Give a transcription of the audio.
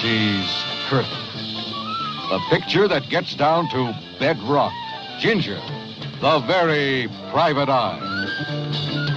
She's curtains. The picture that gets down to bedrock. Ginger, the very private eye.